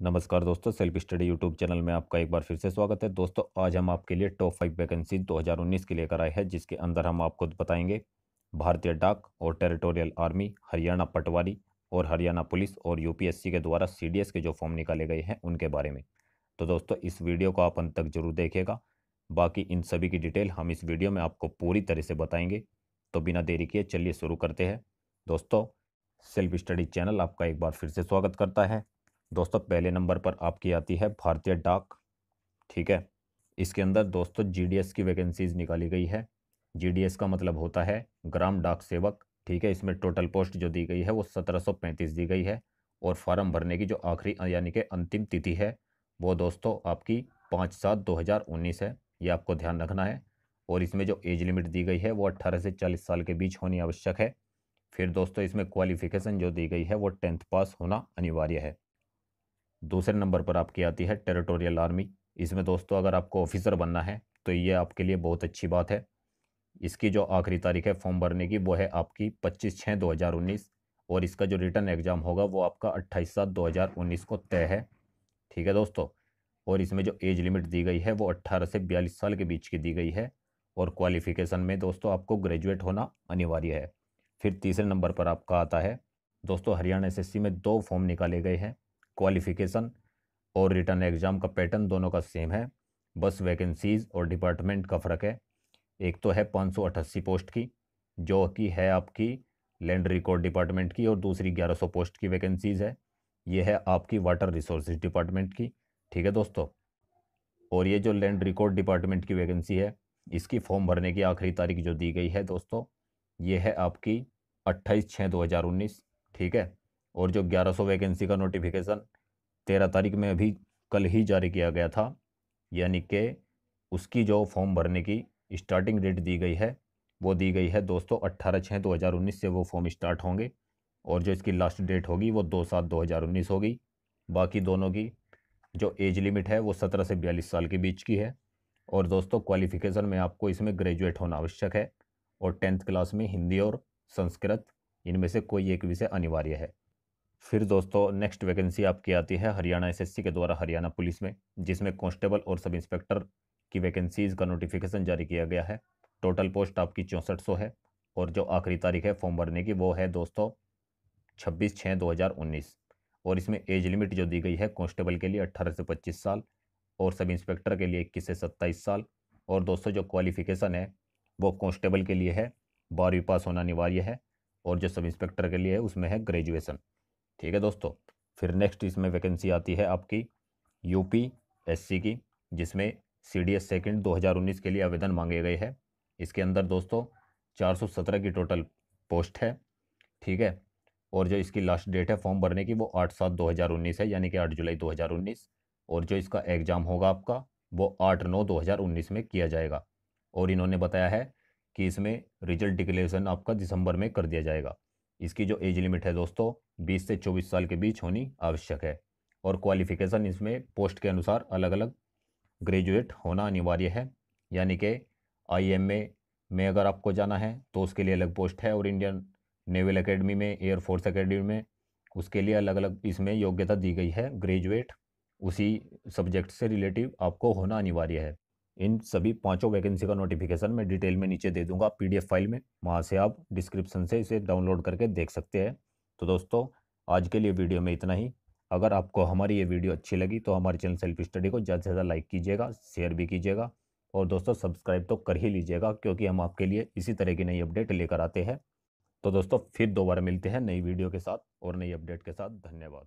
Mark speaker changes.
Speaker 1: नमस्कार दोस्तों, self study YouTube channel में आपका एक बार फिर से स्वागत है। दोस्तों, आज हम आपके लिए टॉप फाइव वैकेंसी 2019 की लेकर आए हैं, जिसके अंदर हम आपको बताएँगे भारतीय डाक और टेरिटोरियल आर्मी, हरियाणा पटवारी और हरियाणा पुलिस और यूपीएससी के द्वारा सीडीएस के जो फॉर्म निकाले गए हैं, उनके बारे में। तो दोस्तों, इस वीडियो को आप अंत तक ज़रूर देखेगा बाकी इन सभी की डिटेल हम इस वीडियो में आपको पूरी तरह से बताएँगे। तो बिना देरी किए चलिए शुरू करते हैं। दोस्तों, सेल्फ स्टडी चैनल आपका एक बार फिर से स्वागत करता है। दोस्तों, पहले नंबर पर आपकी आती है भारतीय डाक। ठीक है? इसके अंदर दोस्तों जीडीएस की वैकेंसीज निकाली गई है। जीडीएस का मतलब होता है ग्राम डाक सेवक। ठीक है? इसमें टोटल पोस्ट जो दी गई है, वो सत्रह सौ पैंतीस दी गई है और फॉर्म भरने की जो आखिरी, यानी कि अंतिम तिथि है, वो दोस्तों आपकी पाँच सात दो हज़ार उन्नीस है। ये आपको ध्यान रखना है। और इसमें जो एज लिमिट दी गई है, वो अट्ठारह से चालीस साल के बीच होनी आवश्यक है। फिर दोस्तों, इसमें क्वालिफिकेशन जो दी गई है, वो टेंथ पास होना अनिवार्य है। दूसरे नंबर पर आपकी आती है टेरिटोरियल आर्मी। इसमें दोस्तों अगर आपको ऑफिसर बनना है तो ये आपके लिए बहुत अच्छी बात है। इसकी जो आखिरी तारीख है फॉर्म भरने की, वो है आपकी पच्चीस छः दो हज़ार उन्नीस, और इसका जो रिटर्न एग्ज़ाम होगा, वो आपका अट्ठाईस सात दो हज़ार उन्नीस को तय है। ठीक है दोस्तों? और इसमें जो एज लिमिट दी गई है, वो अट्ठारह से बयालीस साल के बीच की दी गई है, और क्वालिफिकेशन में दोस्तों आपको ग्रेजुएट होना अनिवार्य है। फिर तीसरे नंबर पर आपका आता है, दोस्तों हरियाणा एसएससी में दो फॉर्म निकाले गए हैं। क्वालिफिकेशन और रिटर्न एग्ज़ाम का पैटर्न दोनों का सेम है। बस वैकेंसीज़ और डिपार्टमेंट का फ़र्क है। एक तो है पाँच सौ अट्ठासी पोस्ट की, जो कि है आपकी लैंड रिकॉर्ड डिपार्टमेंट की और दूसरी 1100 पोस्ट की वैकेंसीज़ है। ये है आपकी वाटर रिसोर्सेज डिपार्टमेंट की, ठीक है दोस्तों? और ये जो लैंड रिकॉर्ड डिपार्टमेंट की वैकेंसी है, इसकी फॉर्म भरने की आखिरी तारीख जो दी गई है दोस्तों, ये है आपकी अट्ठाईस छः दो हज़ार उन्नीस, ठीक है? और जो 1100 वैकेंसी का नोटिफिकेशन तेरह तारीख में अभी कल ही जारी किया गया था, यानी कि उसकी जो फॉर्म भरने की स्टार्टिंग डेट दी गई है, वो दी गई है दोस्तों अट्ठारह छः दो हज़ार उन्नीस से वो फॉर्म स्टार्ट होंगे और जो इसकी लास्ट डेट होगी वो दो सात दो हज़ार उन्नीस होगी। बाकी दोनों की जो एज लिमिट है वो सत्रह से बयालीस साल के बीच की है और दोस्तों क्वालिफ़िकेशन में आपको इसमें ग्रेजुएट होना आवश्यक है और टेंथ क्लास में हिंदी और संस्कृत इनमें से कोई एक विषय अनिवार्य है। फिर दोस्तों नेक्स्ट वैकेंसी आपकी आती है हरियाणा एसएससी के द्वारा हरियाणा पुलिस में, जिसमें कांस्टेबल और सब इंस्पेक्टर की वैकेंसीज़ का नोटिफिकेशन जारी किया गया है। टोटल पोस्ट आपकी चौंसठ सौ है और जो आखिरी तारीख है फॉर्म भरने की, वो है दोस्तों, छब्बीस छः दो हज़ार उन्नीस। और इसमें एज लिमिट जो दी गई है कांस्टेबल के लिए अट्ठारह से पच्चीस साल और सब इंस्पेक्टर के लिए इक्कीस से सत्ताईस साल। और दोस्तों, जो क्वालिफिकेशन है, वो कांस्टेबल के लिए है, बारहवीं पास होना अनिवार्य है और जो सब इंस्पेक्टर के लिए है, उसमें है ग्रेजुएसन ठीक है दोस्तों, फिर नेक्स्ट इसमें वैकेंसी आती है आपकी यूपी एससी की, जिसमें सी डी एस सेकेंड दो हज़ार उन्नीस के लिए आवेदन मांगे गए हैं। इसके अंदर दोस्तों, चार सौ सत्रह की टोटल पोस्ट है, ठीक है? और जो इसकी लास्ट डेट है फॉर्म भरने की, वो आठ सात दो हज़ार उन्नीस है, यानी कि आठ जुलाई दो हज़ार उन्नीस। और जो इसका एग्ज़ाम होगा आपका, वो आठ नौ दो हज़ार उन्नीस में किया जाएगा। और इन्होंने बताया है कि इसमें रिज़ल्ट डिक्लेरेशन आपका दिसंबर में कर दिया जाएगा। इसकी जो एज लिमिट है दोस्तों 20 से 24 साल के बीच होनी आवश्यक है। और क्वालिफिकेशन इसमें पोस्ट के अनुसार अलग अलग ग्रेजुएट होना अनिवार्य है। यानी कि आईएमए में अगर आपको जाना है तो उसके लिए अलग पोस्ट है और इंडियन नेवल एकेडमी में एयरफोर्स एकेडमी में, उसके लिए अलग अलग इसमें योग्यता दी गई है। ग्रेजुएट उसी सब्जेक्ट से रिलेटिव आपको होना अनिवार्य है। इन सभी पाँचों वैकेंसी का नोटिफिकेशन मैं डिटेल में नीचे दे दूँगा पीडीएफ फ़ाइल में। वहाँ से आप डिस्क्रिप्शन से इसे डाउनलोड करके देख सकते हैं। तो दोस्तों, आज के लिए वीडियो में इतना ही। अगर आपको हमारी ये वीडियो अच्छी लगी तो हमारे चैनल सेल्फ स्टडी को ज़्यादा से ज़्यादा लाइक कीजिएगा शेयर भी कीजिएगा। और दोस्तों सब्सक्राइब तो कर ही लीजिएगा, क्योंकि हम आपके लिए इसी तरह की नई अपडेट लेकर आते हैं। तो दोस्तों, फिर दोबारा मिलते हैं नई वीडियो के साथ और नई अपडेट के साथ। धन्यवाद।